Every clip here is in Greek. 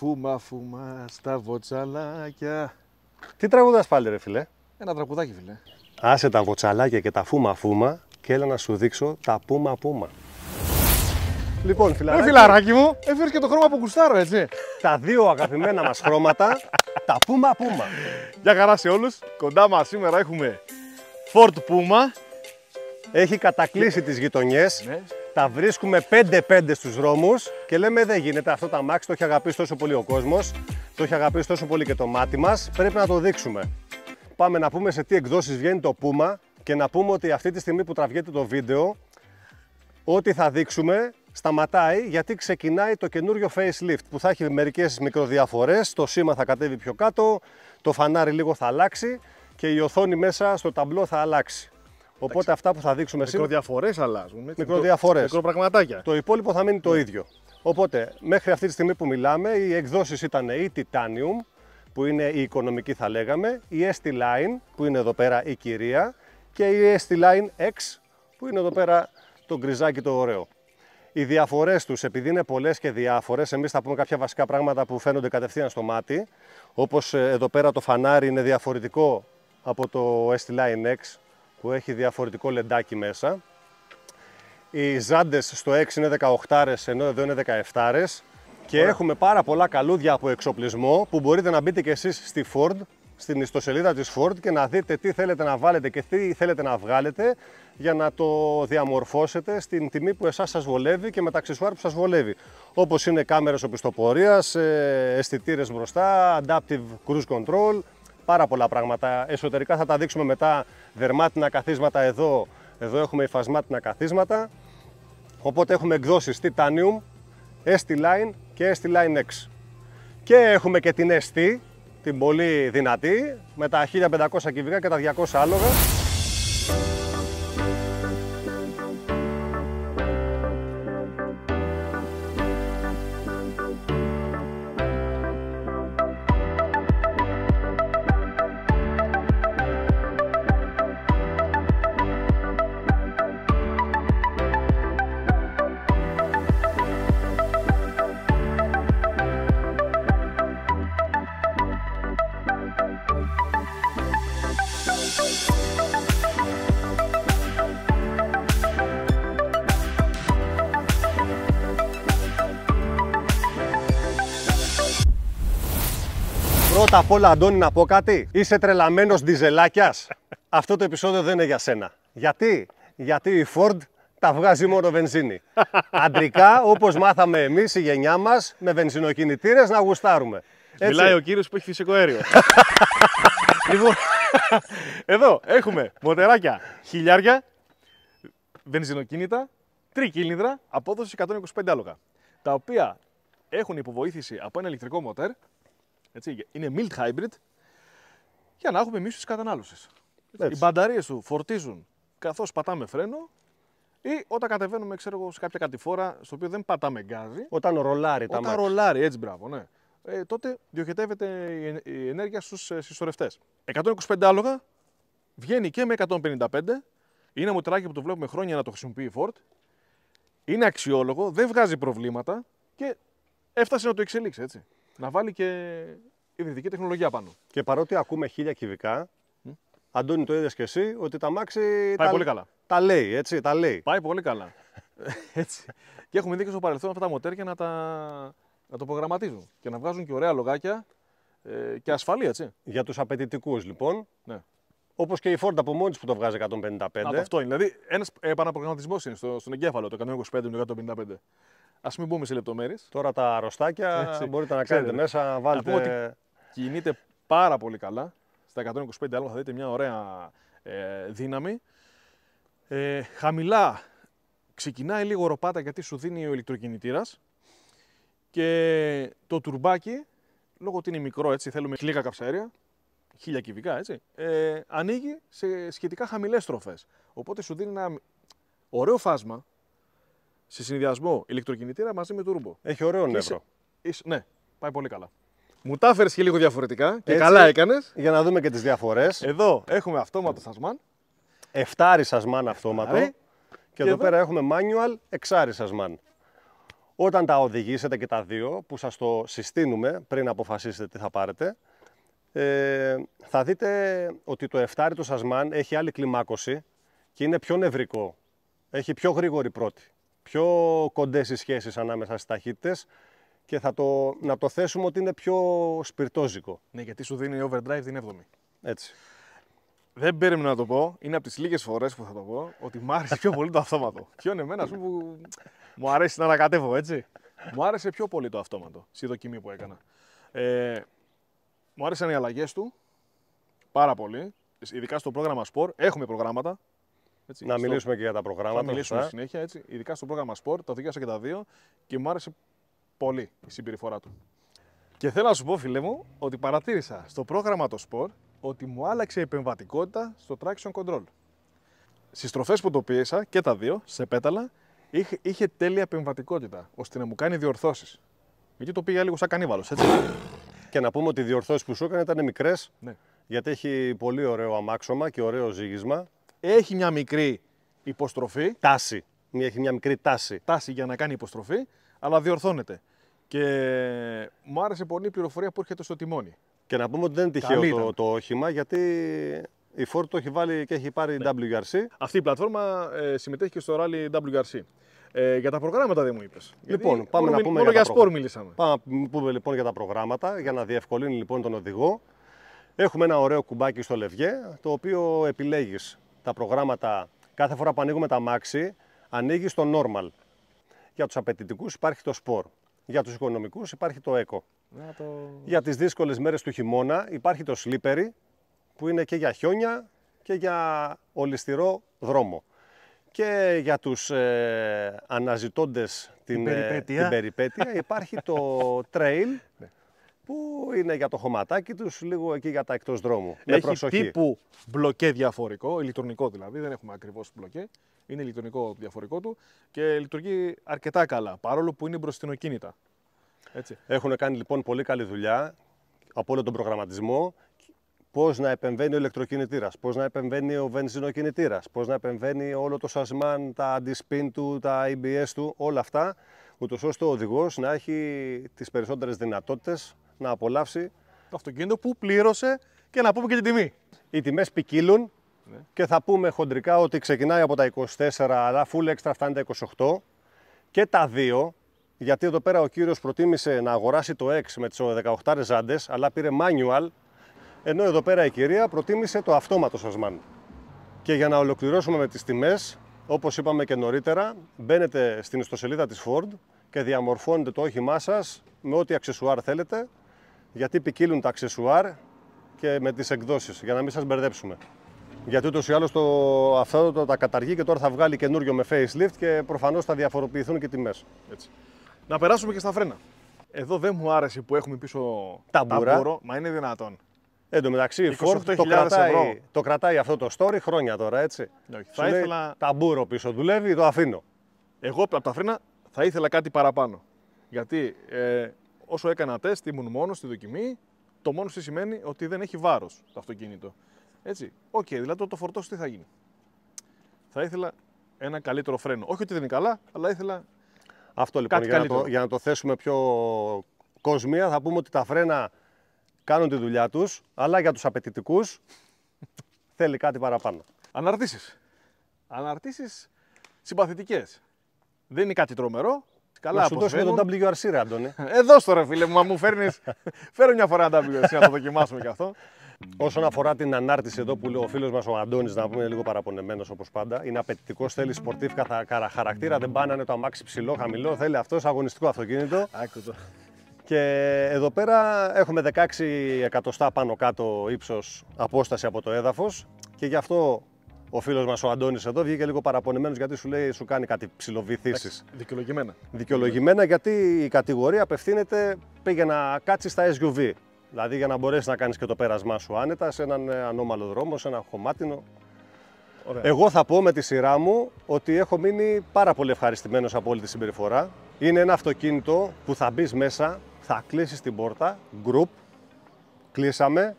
Και φούμα φούμα στα βοτσαλάκια. Τι τραγουδάς πάλι ρε φίλε; Ένα τραγουδάκι φίλε. Άσε τα βοτσαλάκια και τα φούμα φούμα και έλα να σου δείξω τα πούμα πούμα. Λοιπόν, Ρε φιλαράκι, φιλαράκι μου, έφερες και το χρώμα που κουστάρω έτσι. τα δύο αγαπημένα μας χρώματα, τα πούμα πούμα. Γεια χαρά σε όλους. Κοντά μας σήμερα έχουμε Ford Puma. Έχει κατακλείσει τις γειτονιές, Ναι. Τα βρίσκουμε 5-5 στους δρόμους και λέμε δεν γίνεται αυτό το αμάξι, το έχει αγαπήσει τόσο πολύ ο κόσμος, το έχει αγαπήσει τόσο πολύ και το μάτι μας, πρέπει να το δείξουμε. Πάμε να πούμε σε τι εκδόσεις βγαίνει το Puma και να πούμε ότι αυτή τη στιγμή που τραβιέται το βίντεο, ό,τι θα δείξουμε σταματάει γιατί ξεκινάει το καινούριο facelift που θα έχει μερικές μικροδιαφορές, το σήμα θα κατέβει πιο κάτω, το φανάρι λίγο θα αλλάξει και η οθόνη μέσα στο ταμπλό θα αλλάξει. Οπότε αυτά που θα δείξουμε σήμερα... Μικροδιαφορές αλλάζουν. έτσι. Μικροδιαφορές. Μικροπραγματάκια. Το υπόλοιπο θα μείνει το ίδιο. Οπότε, μέχρι αυτή τη στιγμή που μιλάμε, οι εκδόσεις ήταν η Titanium, που είναι η οικονομική θα λέγαμε, η ST Line, που είναι εδώ πέρα η κυρία, και η ST Line X, που είναι εδώ πέρα το γκριζάκι το ωραίο. Οι διαφορές τους, επειδή είναι πολλές και διάφορες, εμείς θα πούμε κάποια βασικά πράγματα που φαίνονται κατευθείαν στο μάτι, όπως ε, εδώ πέρα το φανάρι είναι διαφορετικό από το ST Line X, που έχει διαφορετικό λεντάκι μέσα. Οι ζάντες στο 6 είναι 18 ενώ εδώ είναι 17 και έχουμε πάρα πολλά καλούδια από εξοπλισμό που μπορείτε να μπείτε και εσείς στη Ford, στην ιστοσελίδα της Ford και να δείτε τι θέλετε να βάλετε και τι θέλετε να βγάλετε για να το διαμορφώσετε στην τιμή που εσάς σας βολεύει και με τα αξισουάρ που σας βολεύει. Όπως είναι κάμερες οπισθοπορίας, ε, αισθητήρες μπροστά, adaptive cruise control, πάρα πολλά πράγματα. Εσωτερικά θα τα δείξουμε μετά δερμάτινα καθίσματα εδώ, εδώ έχουμε υφασμάτινα καθίσματα. Οπότε έχουμε εκδόσεις Titanium, ST Line και ST Line X. Και έχουμε και την ST, την πολύ δυνατή, με τα 1500 κυβικά και τα 200 άλογα. Πρώτα απ' όλα, Αντώνη, να πω κάτι. Είσαι τρελαμένος διζελάκιας. Αυτό το επεισόδιο δεν είναι για σένα. Γιατί; Γιατί η Ford τα βγάζει μόνο βενζίνη. Αντρικά, όπως μάθαμε εμείς, η γενιά μας, με βενζινοκινητήρες να γουστάρουμε. Έτσι. Μιλάει ο κύριος που έχει φυσικό αέριο. λοιπόν, εδώ έχουμε μοτεράκια χιλιάρια, βενζινοκίνητα, τρικύλινδρα, απόδοση 125 άλογα. Τα οποία έχουν υποβοήθηση από ένα ηλεκτρικό μοτέρ, έτσι, είναι mild hybrid, για να έχουμε μίσους της κατανάλωσης. Οι Έτσι. μπαταρίες του φορτίζουν καθώς πατάμε φρένο ή όταν κατεβαίνουμε ξέρω εγώ, σε κάποια κατηφόρα στο οποίο δεν πατάμε γκάζι, Όταν ρολάρει τα όταν μάτια. ρολάρει, έτσι μπράβο, ναι. Ε, τότε διοχετεύεται η εν- η ενέργεια στους ε, συσσωρευτές. 125 άλογα, βγαίνει και με 155. Είναι μοτράκι που το βλέπουμε χρόνια να το χρησιμοποιεί η Ford. Είναι αξιόλογο, δεν βγάζει προβλήματα και έφτασε να το εξελίξει, έτσι. Να βάλει και υβριδική τεχνολογία πάνω. Και παρότι ακούμε χίλια κυβικά, Αντώνη το είδες και εσύ, ότι τα μάξι Πάει τα, πολύ καλά. τα λέει, έτσι, τα λέει. Πάει πολύ καλά. έτσι. Και έχουμε δει και στο παρελθόν αυτά τα μοτέρια να, τα... να το προγραμματίζουν και να βγάζουν και ωραία λογάκια ε, και ασφαλή, έτσι. Για τους απαιτητικούς λοιπόν, Ναι. όπως και η Ford από μόνη της που το βγάζει 155. Να, το αυτό είναι. Δηλαδή, ένας επαναπρογραμματισμός είναι στο, στον εγκέφαλο το 125 με το 155. Α μην μπούμε σε λεπτομέρειες. Τώρα τα αρρωστάκια Έτσι. μπορείτε να Ξέρετε. κάνετε μέσα, Να βάλτε... πούμε Κινείται πάρα πολύ καλά. Στα 125 άλογα θα δείτε μια ωραία ε, δύναμη. Ε, χαμηλά ξεκινάει λίγο ροπάτα γιατί σου δίνει ο ηλεκτροκινητήρας και το τουρμπάκι, λόγω ότι είναι μικρό έτσι, θέλουμε λίγα καυσαέρια, χίλια κυβικά έτσι, ε, ανοίγει σε σχετικά χαμηλές στροφές. Οπότε σου δίνει ένα ωραίο φάσμα σε συνδυασμό ηλεκτροκινητήρα μαζί με τουρμπο. Έχει ωραίο Και νεύρο. Είσαι- ναι, πάει πολύ καλά. Μου τα έφερες και λίγο διαφορετικά και Έτσι. καλά έκανες. Για να δούμε και τις διαφορές. Εδώ έχουμε αυτόματο σασμάν. Εφτάρι σασμάν αυτόματο. Άρη. Και, Και εδώ εδώ. πέρα έχουμε manual εξάρι σασμάν. Όταν τα οδηγήσετε και τα δύο, που σας το συστήνουμε πριν αποφασίσετε τι θα πάρετε, ε, θα δείτε ότι το εφτάρι του Σασμάν έχει άλλη κλιμάκωση και είναι πιο νευρικό. Έχει πιο γρήγορη πρώτη. Πιο κοντές οι σχέσεις ανάμεσα στις ταχύτητες και θα το, να το θέσουμε ότι είναι πιο σπιρτόζικο. Ναι, γιατί σου δίνει overdrive την 7η. Έτσι. Δεν περίμενα να το πω. Είναι από τις λίγες φορές που θα το πω ότι μου άρεσε πιο πολύ το αυτόματο. Ποιον εμένα, ας πούμε, που μου αρέσει να ανακατεύω, έτσι. Μου άρεσε πιο πολύ το αυτόματο στη δοκιμή που έκανα. Ε, μου άρεσαν οι αλλαγές του πάρα πολύ. Ειδικά στο πρόγραμμα Sport. Έχουμε προγράμματα. Έτσι, να στο... μιλήσουμε και για τα προγράμματα. Θα μιλήσουμε συνέχεια. Έτσι. Ειδικά στο πρόγραμμα Sport. Τα οδηγάσα και τα δύο και μου άρεσε πολύ η συμπεριφορά του. Και θέλω να σου πω, φίλε μου, ότι παρατήρησα στο πρόγραμμα το Sport ότι μου άλλαξε η επεμβατικότητα στο traction control. Στις στροφέ που το πίεσα και τα δύο, σε πέταλα, είχε, είχε τέλεια επεμβατικότητα ώστε να μου κάνει διορθώσεις. Γιατί το πήγα λίγο σαν κανίβαλος, έτσι. Και να πούμε ότι οι διορθώσεις που σου έκανε ήταν μικρές. Ναι. Γιατί έχει πολύ ωραίο αμάξωμα και ωραίο ζύγισμα. Έχει μια μικρή υποστροφή. Τάση. Έχει μια μικρή τάση. Τάση για να κάνει υποστροφή, αλλά διορθώνεται. Και μου άρεσε πολύ η πληροφορία που έρχεται στο τιμόνι. Και να πούμε ότι δεν είναι τυχαίο το, το όχημα, γιατί η Ford το έχει βάλει και έχει πάρει ναι. WRC. Αυτή η πλατφόρμα ε, συμμετέχει και στο Rally WRC. Ε, για τα προγράμματα δεν μου είπες. Λοιπόν, πάμε μόνο, να πούμε μόνο για, για σπορ μιλήσαμε. Πάμε να πούμε λοιπόν για τα προγράμματα, για να διευκολύνει λοιπόν τον οδηγό. Έχουμε ένα ωραίο κουμπάκι στο λευγέ, το οποίο επιλέγεις τα προγράμματα κάθε φορά που ανοίγουμε τα μάξι, ανοίγει το normal. Για τους απαιτητικούς υπάρχει το sport. Για τους οικονομικούς υπάρχει το eco. Το... Για τις δύσκολες μέρες του χειμώνα υπάρχει το slippery που είναι και για χιόνια και για ολιστηρό δρόμο. Και για τους ε, αναζητώντες την, την, ε, περιπέτεια. υπάρχει το trail ναι. Που είναι για το χωματάκι τους, λίγο εκεί για τα εκτός δρόμου. Έχει προσοχή. τύπου μπλοκέ διαφορικό, ηλεκτρονικό δηλαδή, δεν έχουμε ακριβώς μπλοκέ. Είναι ηλεκτρονικό διαφορικό του και λειτουργεί αρκετά καλά, παρόλο που είναι μπροστινοκίνητα. Έτσι. Έχουν κάνει λοιπόν πολύ καλή δουλειά από όλο τον προγραμματισμό. Πώς να επεμβαίνει ο ηλεκτροκινητήρας, πώς να επεμβαίνει ο βενζινοκινητήρας, πώς να επεμβαίνει όλο το σασμάν, τα anti-spin του, τα ABS του, όλα αυτά, ούτως ώστε ο οδηγός να έχει τις περισσότερες δυνατότητες να απολαύσει το αυτοκίνητο που πλήρωσε και να πούμε και την τιμή. Οι τιμές ποικίλουν ναι. και θα πούμε χοντρικά ότι ξεκινάει από τα 24, αλλά full extra φτάνει τα 28 και τα δύο γιατί εδώ πέρα ο κύριος προτίμησε να αγοράσει το X με τις 18 ρεζάντες, αλλά πήρε manual, ενώ εδώ πέρα η κυρία προτίμησε το αυτόματο σασμάν. Και για να ολοκληρώσουμε με τις τιμές, όπως είπαμε και νωρίτερα, μπαίνετε στην ιστοσελίδα της Ford και διαμορφώνετε το όχημά σας με ό,τι αξεσουάρ θέλετε, γιατί ποικίλουν τα αξεσουάρ και με τις εκδόσεις, για να μην σας μπερδέψουμε. Γιατί ούτως ή άλλως το, αυτό το, τα καταργεί και τώρα θα βγάλει καινούριο με facelift και προφανώς θα διαφοροποιηθούν και τιμές. Έτσι. Να περάσουμε και στα φρένα. Εδώ δεν μου άρεσε που έχουμε πίσω ταμπούρα. ταμπούρο, μα είναι δυνατόν. Εν τω μεταξύ, η Ford το κρατάει, το κρατάει αυτό το story χρόνια τώρα, έτσι. Όχι, θα Σου ήθελα... Λέει, ταμπούρο πίσω δουλεύει, το αφήνω. Εγώ από τα φρένα θα ήθελα κάτι παραπάνω. Γιατί ε, όσο έκανα τεστ, ήμουν μόνος στη δοκιμή. Το μόνος τι σημαίνει ότι δεν έχει βάρος το αυτοκίνητο. Έτσι. OK, okay, δηλαδή το φορτώσω τι θα γίνει. Θα ήθελα ένα καλύτερο φρένο. Όχι ότι δεν είναι καλά, αλλά ήθελα αυτό λοιπόν, για να, το, για να το θέσουμε πιο κοσμία, θα πούμε ότι τα φρένα κάνουν τη δουλειά τους, αλλά για τους απαιτητικούς θέλει κάτι παραπάνω. Αναρτήσεις. Αναρτήσεις συμπαθητικές. Δεν είναι κάτι τρομερό. Καλά, να σου δώσουμε τον WRC, ρε Αντώνη. Εδώ στο ρε φίλε μου, μα μου φέρνεις... Φέρω μια φορά WRC να το δοκιμάσουμε κι αυτό. Όσον αφορά την ανάρτηση εδώ που λέει ο φίλος μας ο Αντώνης, να πούμε λίγο παραπονεμένος όπως πάντα, είναι απαιτητικός, θέλει σπορτίv χαρακτήρα, δεν πάνε να είναι το αμάξι ψηλό, χαμηλό, θέλει αυτός αγωνιστικό αυτοκίνητο. Άκουτο. Και εδώ πέρα έχουμε 16 εκατοστά πάνω κάτω ύψος απόσταση από το έδαφος και γι' αυτό ο φίλος μας ο Αντώνης εδώ βγήκε λίγο παραπονεμένος γιατί σου λέει σου κάνει κάτι ψηλοβυθίσει. Δικαιολογημένα. Δικαιολογημένα γιατί η κατηγορία απευθύνεται πήγε να κάτσει στα SUV. Δηλαδή για να μπορέσεις να κάνεις και το πέρασμά σου άνετα σε έναν ε, ανώμαλο δρόμο, σε ένα χωμάτινο. Ωραία. Εγώ θα πω με τη σειρά μου ότι έχω μείνει πάρα πολύ ευχαριστημένος από όλη τη συμπεριφορά. Είναι ένα αυτοκίνητο που θα μπεις μέσα, θα κλείσεις την πόρτα, group, κλείσαμε.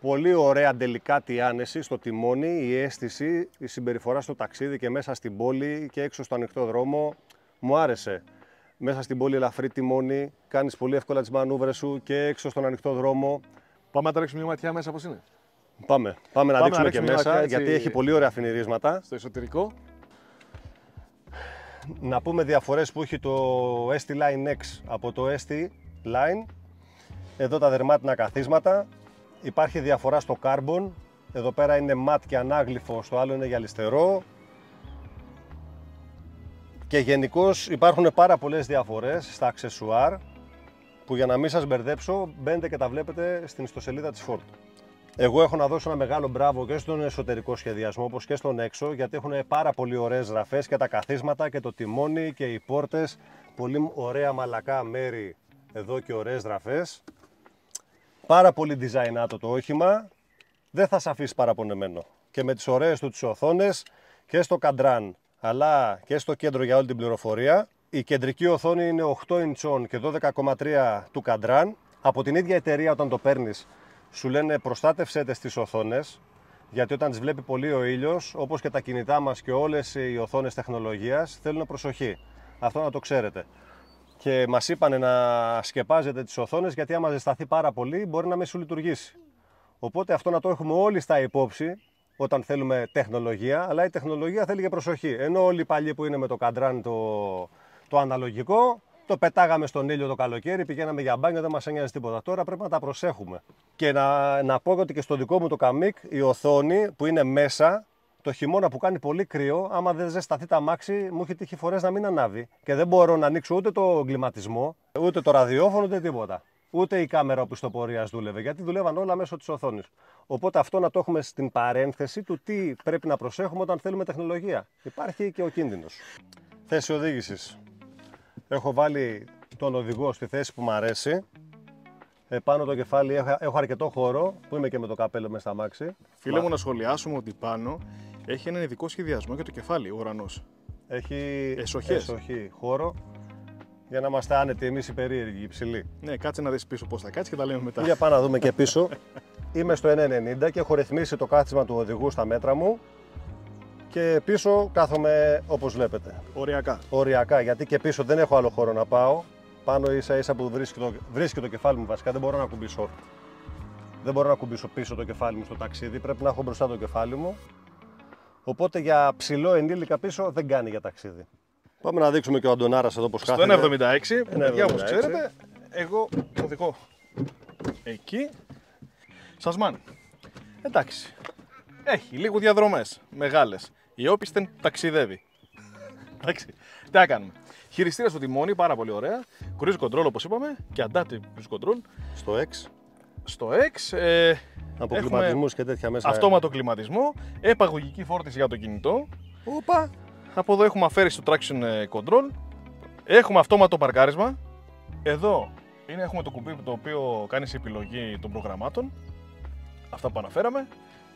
Πολύ ωραία τελικά άνεση στο τιμόνι, η αίσθηση, η συμπεριφορά στο ταξίδι και μέσα στην πόλη και έξω στο ανοιχτό δρόμο. Μου άρεσε. μέσα στην πόλη ελαφρύ τιμόνι, κάνεις πολύ εύκολα τις μανούβρες σου και έξω στον ανοιχτό δρόμο. Πάμε να ρίξουμε μια ματιά μέσα πώς είναι; Πάμε, πάμε να Πάμε δείξουμε να και ρίξουμε μια μέσα, ματιά, έτσι. γιατί έχει πολύ ωραία αφινιρίσματα. Στο εσωτερικό. Να πούμε διαφορές που έχει το ST Line X από το ST Line. Εδώ τα δερμάτινα καθίσματα. Υπάρχει διαφορά στο carbon. Εδώ πέρα είναι ματ και ανάγλυφο, στο άλλο είναι γυαλιστερό. Και γενικώς υπάρχουν πάρα πολλές διαφορές στα αξεσουάρ που για να μην σας μπερδέψω μπαίνετε και τα βλέπετε στην ιστοσελίδα της Ford. Εγώ έχω να δώσω ένα μεγάλο μπράβο και στον εσωτερικό σχεδιασμό όπως και στον έξω γιατί έχουν πάρα πολύ ωραίες γραφές και τα καθίσματα και το τιμόνι και οι πόρτες. Πολύ ωραία μαλακά μέρη εδώ και ωραίες γραφές. Πάρα πολύ design το όχημα. Δεν θα σε αφήσει παραπονεμένο. Και με τις ωραίες του τις οθόνες και στο καντράν αλλά και στο κέντρο για όλη την πληροφορία. Η κεντρική οθόνη είναι 8 ιντσών και 12,3 του καντράν. Από την ίδια εταιρεία όταν το παίρνεις σου λένε προστάτευσέ τες τις οθόνες γιατί όταν τις βλέπει πολύ ο ήλιος, όπως και τα κινητά μας και όλες οι οθόνες τεχνολογίας, θέλουν προσοχή. Αυτό να το ξέρετε. Και μας είπανε να σκεπάζετε τις οθόνες γιατί άμα ζεσταθεί πάρα πολύ μπορεί να μην σου λειτουργήσει. Οπότε αυτό να το έχουμε όλοι στα υπόψη όταν θέλουμε τεχνολογία, αλλά η τεχνολογία θέλει και προσοχή. Ενώ όλοι οι παλιοί που είναι με το καντράν το, το αναλογικό, το πετάγαμε στον ήλιο το καλοκαίρι, πηγαίναμε για μπάνιο, δεν μας ένοιαζε τίποτα. Τώρα πρέπει να τα προσέχουμε. Και να, να πω ότι και στο δικό μου το καμίκ η οθόνη που είναι μέσα, το χειμώνα που κάνει πολύ κρύο, άμα δεν ζεσταθεί τα μάξι, μου έχει τύχει φορές να μην ανάβει. Και δεν μπορώ να ανοίξω ούτε το κλιματισμό, ούτε το ραδιόφωνο, ούτε τίποτα. Ούτε η κάμερα οπισθοπορίας δούλευε, γιατί δουλεύαν όλα μέσω της οθόνης. Οπότε αυτό να το έχουμε στην παρένθεση του τι πρέπει να προσέχουμε όταν θέλουμε τεχνολογία. Υπάρχει και ο κίνδυνος. Θέση οδήγησης. Έχω βάλει τον οδηγό στη θέση που μου αρέσει. Επάνω το κεφάλι έχω, έχω αρκετό χώρο που είμαι και με το καπέλο μέσα στα μάξι. Φίλε μου, να σχολιάσουμε ότι πάνω έχει έναν ειδικό σχεδιασμό για το κεφάλι, ο ουρανός. Έχει Εσοχές. εσοχή χώρο για να είμαστε άνετοι εμείς οι περίεργοι, οι ψηλοί. Ναι, κάτσε να δεις πίσω πώς θα κάτσει και τα λέμε μετά. Για πάμε να δούμε και πίσω. Είμαι στο 1,90 και έχω ρυθμίσει το κάθισμα του οδηγού στα μέτρα μου. Και πίσω κάθομαι όπως βλέπετε. Οριακά. Οριακά, γιατί και πίσω δεν έχω άλλο χώρο να πάω. Πάνω ίσα ίσα που βρίσκει το, βρίσκει το κεφάλι μου βασικά, δεν μπορώ να κουμπίσω. Δεν μπορώ να κουμπίσω πίσω το κεφάλι μου στο ταξίδι, πρέπει να έχω μπροστά το κεφάλι μου. Οπότε για ψηλό ενήλικα πίσω δεν κάνει για ταξίδι. Πάμε να δείξουμε και ο Αντωνάρας εδώ πως Στο κάθεται. 1,76, παιδιά όπω 1,76. ξέρετε, εγώ οδηγώ εκεί. Σασμάν. Εντάξει. Έχει λίγο διαδρομές μεγάλες. Η όπισθεν ταξιδεύει. Εντάξει. Τι να κάνουμε. Χειριστήρα στο τιμόνι, πάρα πολύ ωραία. Cruise control όπως είπαμε και adaptive cruise control. Στο X, Στο X ε, από έχουμε κλιματισμούς και τέτοια μέσα. αυτόματο κλιματισμό, επαγωγική φόρτιση για το κινητό. Οπα. Από εδώ έχουμε αφαίρεση του traction ε, control. Έχουμε αυτόματο παρκάρισμα. Εδώ είναι, έχουμε το κουμπί το οποίο κάνει σε επιλογή των προγραμμάτων. Αυτά που αναφέραμε.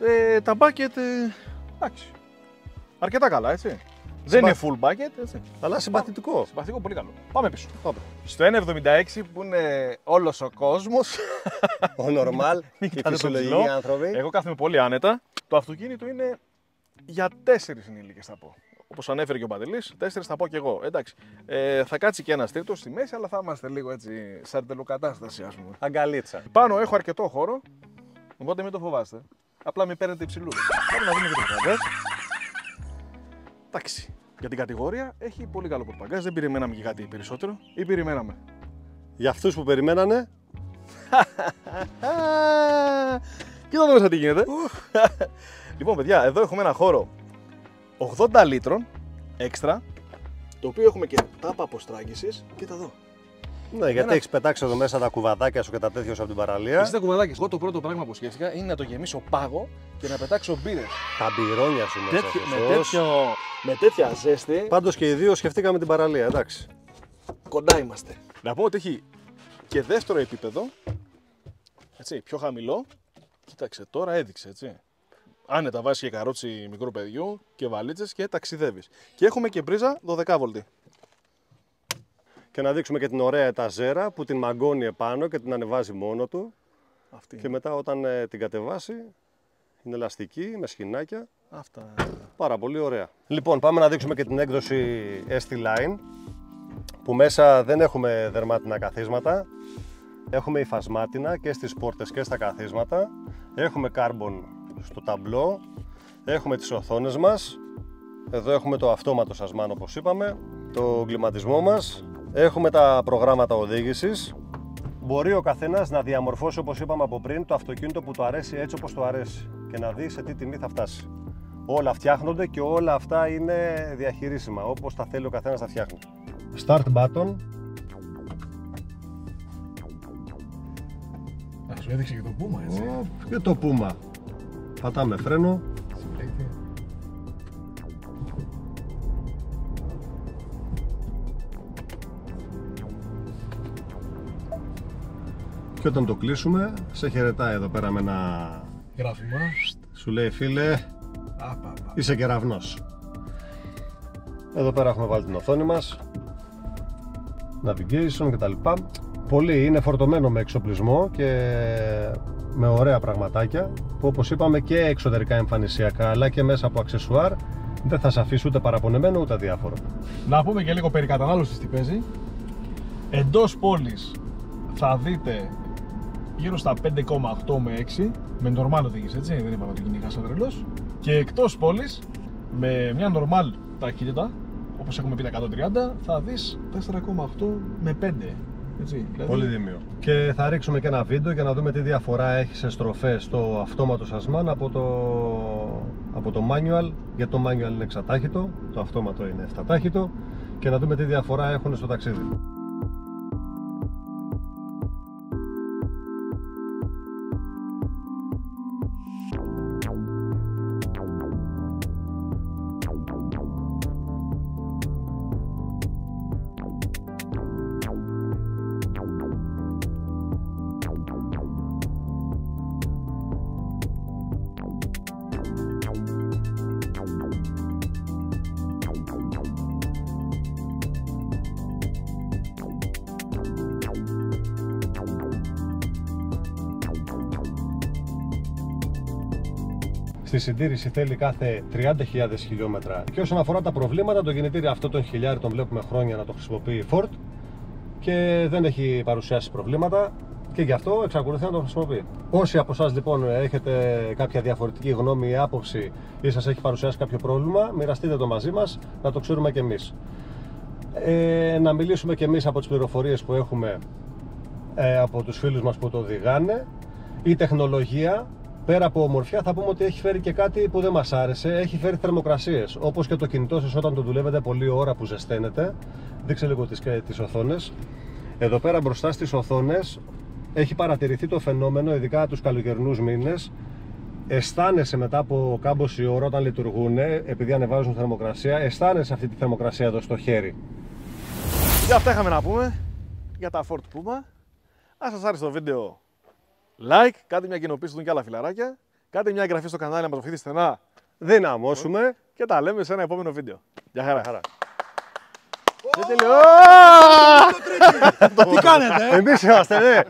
Ε, τα bucket, ε, εντάξει. Αρκετά καλά, έτσι. Δεν είναι full bucket, έτσι. Αλλά συμπαθητικό. Συμπαθητικό, πολύ καλό. Πάμε πίσω. Πάμε. Στο 1,76 που είναι όλος ο κόσμος, Ο normal, Μην οι κοιτάτε τον φυσιολογικοί ψηλό. άνθρωποι. εγώ κάθομαι πολύ άνετα. Το αυτοκίνητο είναι για τέσσερις ενήλικες θα πω. Όπως ανέφερε και ο Παντελής, τέσσερις θα πω και εγώ. Εντάξει, ε, θα κάτσει και ένας τρίτος στη μέση, αλλά θα είμαστε λίγο έτσι σαρτελοκατάσταση ας πούμε. Αγκαλίτσα. Πάνω έχω αρκετό χώρο, οπότε μην το φοβάστε. Απλά μην παίρνετε υψηλούς. Πάμε να δούμε και το πορτμπαγκάζ. Εντάξει, για την κατηγορία έχει πολύ καλό πορτμπαγκάζ. Δεν περιμέναμε και κάτι περισσότερο ή περιμέναμε. Για αυτούς που περιμένανε, Α, Κοίτα εδώ μέσα τι γίνεται. λοιπόν, παιδιά, εδώ έχουμε ένα χώρο 80 λίτρων έξτρα, το οποίο έχουμε και τάπα αποστράγγισης. Κοίτα εδώ. Ναι, γιατί Ένα- έχεις πετάξει εδώ μέσα τα κουβαδάκια σου και τα τέτοια σου από την παραλία. Εσύ τα κουβαδάκια. Εγώ το πρώτο πράγμα που σκέφτηκα είναι να το γεμίσω πάγο και να πετάξω μπύρες. Τα μπυρόνια σου μέσα. Τέτοιο- με, Χριστός. τέτοιο, με τέτοια ζέστη, Πάντως και οι δύο σκεφτήκαμε την παραλία, εντάξει. κοντά είμαστε. Να πω ότι έχει και δεύτερο επίπεδο, έτσι, πιο χαμηλό. Κοίταξε, τώρα έδειξε, έτσι. Άνετα βάζεις και καρότσι μικρού παιδιού και βαλίτσες και ταξιδεύεις. Και έχουμε και μπρίζα 12 βολτή. Και να δείξουμε και την ωραία εταζέρα που την μαγκώνει επάνω και την ανεβάζει μόνο του. Αυτή. Και μετά όταν ε, την κατεβάσει είναι ελαστική, με σχοινάκια. Αυτά. Πάρα πολύ ωραία. Λοιπόν, πάμε να δείξουμε και την έκδοση ST Line που μέσα δεν έχουμε δερμάτινα καθίσματα. Έχουμε υφασμάτινα και στις πόρτες και στα καθίσματα. Έχουμε κάρμπον στο ταμπλό. Έχουμε τις οθόνες μας. Εδώ έχουμε το αυτόματο σασμάν όπως είπαμε. Το κλιματισμό μας. Έχουμε τα προγράμματα οδήγησης. Μπορεί ο καθένας να διαμορφώσει όπως είπαμε από πριν το αυτοκίνητο που του αρέσει έτσι όπως του αρέσει και να δει σε τι τιμή θα φτάσει. Όλα φτιάχνονται και όλα αυτά είναι διαχειρίσιμα όπως τα θέλει ο καθένας να φτιάχνει. Start button. Α, σου έδειξε και το Puma, έτσι. και το Puma. Πατάμε φρένο. Και όταν το κλείσουμε, σε χαιρετάει εδώ πέρα με ένα γράφημα. Σου λέει φίλε, είσαι κεραυνός. Εδώ πέρα έχουμε βάλει την οθόνη μας, navigation κτλ. Πολύ είναι φορτωμένο με εξοπλισμό και με ωραία πραγματάκια που όπως είπαμε και εξωτερικά εμφανισιακά αλλά και μέσα από αξεσουάρ δεν θα σε αφήσει ούτε παραπονεμένο ούτε διάφορο. Να πούμε και λίγο περί κατανάλωσης τι παίζει. Εντός πόλης θα δείτε γύρω στα 5,8 με 6 με normal οδήγηση, έτσι, δεν είπαμε ότι κυνηγάς σαν τρελός και εκτός πόλης με μια normal ταχύτητα όπως έχουμε πει τα 130 θα δεις 4,8 με 5 έτσι, δηλαδή... Πολύ δίμιο. Και θα ρίξουμε και ένα βίντεο για να δούμε τι διαφορά έχει σε στροφές το αυτόματο σασμάν από το, από το manual. Γιατί το manual είναι εξατάχυτο, το αυτόματο είναι εφτατάχυτο και να δούμε τι διαφορά έχουν στο ταξίδι. Συντήρηση θέλει κάθε 30.000 χιλιόμετρα. Και όσον αφορά τα προβλήματα, το γεννητήριο αυτό των χιλιάρι τον βλέπουμε χρόνια να το χρησιμοποιεί η Ford και δεν έχει παρουσιάσει προβλήματα και γι' αυτό εξακολουθεί να το χρησιμοποιεί. Όσοι από εσάς λοιπόν έχετε κάποια διαφορετική γνώμη ή άποψη ή σας έχει παρουσιάσει κάποιο πρόβλημα, μοιραστείτε το μαζί μας να το ξέρουμε κι εμείς. Ε, να μιλήσουμε κι εμείς από τις πληροφορίες που έχουμε ε, από τους φίλους μας που το οδηγάνε η τεχνολογία πέρα από ομορφιά θα πούμε ότι έχει φέρει και κάτι που δεν μας άρεσε. Έχει φέρει θερμοκρασίες όπως και το κινητό σας όταν το δουλεύετε πολλή ώρα που ζεσταίνετε. Δείξε λίγο τις, τις οθόνες. Εδώ πέρα μπροστά στις οθόνες έχει παρατηρηθεί το φαινόμενο ειδικά τους καλοκαιρινούς μήνες. Αισθάνεσαι μετά από κάμποση ώρα όταν λειτουργούν επειδή ανεβάζουν θερμοκρασία αισθάνεσαι αυτή τη θερμοκρασία εδώ στο χέρι. Για αυτά είχαμε να πούμε για τα Ford Puma. Αν σας άρεσε το βίντεο like, κάντε μια κοινοποίηση του και άλλα φιλαράκια, κάντε μια εγγραφή στο κανάλι να μας βοηθήσετε στενά δυναμώσουμε και τα λέμε σε ένα επόμενο βίντεο. Γεια χαρά. χαρά. Τι κάνετε, ε; Εμείς είμαστε, ναι.